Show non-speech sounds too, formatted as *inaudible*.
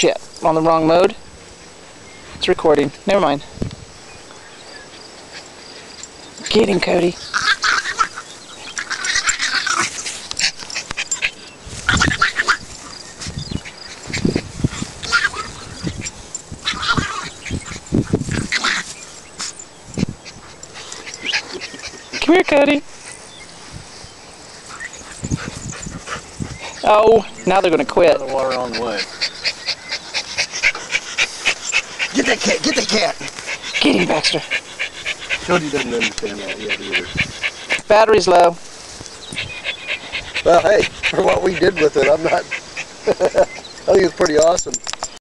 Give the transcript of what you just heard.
Shit, on the wrong mode. It's recording. Never mind. Get him, Cody. Come here, Cody. Oh, now they're gonna quit. The water on the way. Get that cat, get that cat. Get him, Baxter. Cody doesn't understand that yet either. Battery's low. Well, hey, for what we did with it, I'm not. *laughs* I think it's pretty awesome.